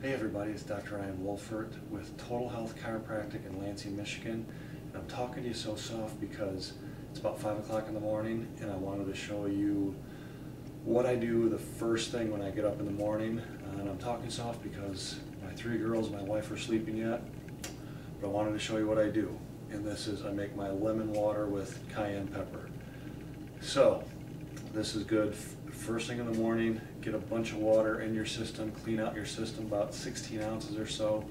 Hey everybody, it's Dr. Ryan Wohlfert with Total Health Chiropractic in Lansing, Michigan. And I'm talking to you so soft because it's about 5 o'clock in the morning and I wanted to show you what I do the first thing when I get up in the morning. Uh, and I'm talking soft because my three girls and my wife are sleeping yet, but I wanted to show you what I do. And this is, I make my lemon water with cayenne pepper. So, this is good first thing in the morning, get a bunch of water in your system, clean out your system, about 16 ounces or so.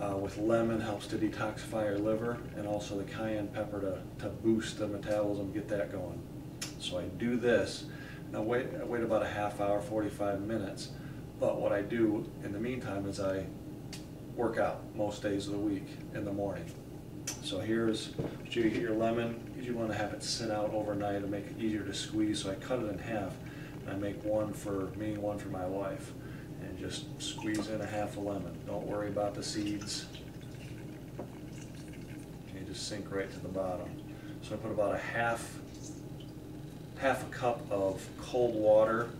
Uh, with lemon helps to detoxify your liver and also the cayenne pepper to, to boost the metabolism, get that going. So I do this, now wait, I wait about a half hour, 45 minutes, but what I do in the meantime is I work out most days of the week in the morning. So here's, you get your lemon, you want to have it sit out overnight to make it easier to squeeze, so I cut it in half. And I make one for me, one for my wife, and just squeeze in a half a lemon. Don't worry about the seeds. Okay, just sink right to the bottom. So I put about a half, half a cup of cold water,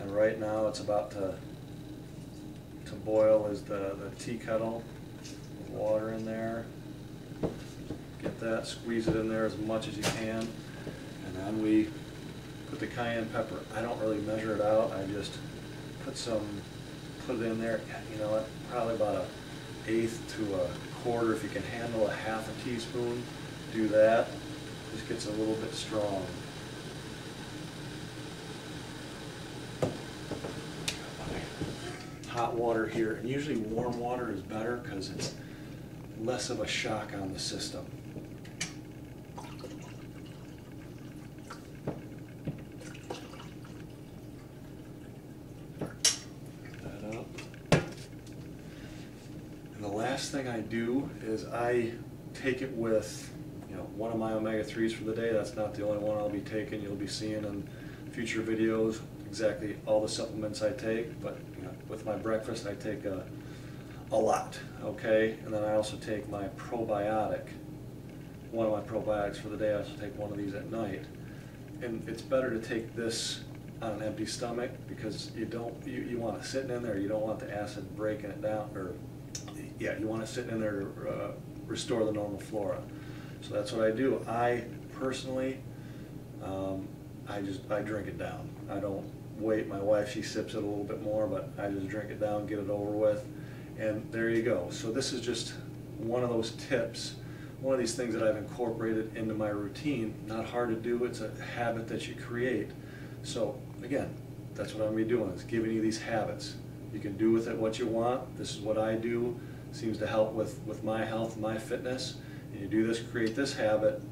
and right now it's about to, to boil is the, the tea kettle, water in there. That, squeeze it in there as much as you can, and then we put the cayenne pepper. I don't really measure it out, I just put some, put it in there, you know probably about a eighth to a quarter, if you can handle a half a teaspoon, do that. This gets a little bit strong. Hot water here, and usually warm water is better because it's less of a shock on the system. that up. Thing I do is I take it with, you know, one of my omega-3s for the day. That's not the only one I'll be taking. You'll be seeing in future videos exactly all the supplements I take. But you know, with my breakfast, I take a, a lot, okay? And then I also take my probiotic, one of my probiotics for the day. I also take one of these at night. And it's better to take this on an empty stomach because you don't, you, you want it sitting in there, you don't want the acid breaking it down, or, yeah, you want it sitting in there to uh, restore the normal flora. So that's what I do. I personally, um, I just, I drink it down. I don't wait, my wife, she sips it a little bit more, but I just drink it down, get it over with, and there you go. So this is just one of those tips one of these things that I've incorporated into my routine. Not hard to do, it's a habit that you create. So again, that's what I'm gonna be doing, is giving you these habits. You can do with it what you want. This is what I do. Seems to help with, with my health, my fitness. And you do this, create this habit,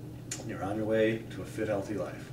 and you're on your way to a fit, healthy life.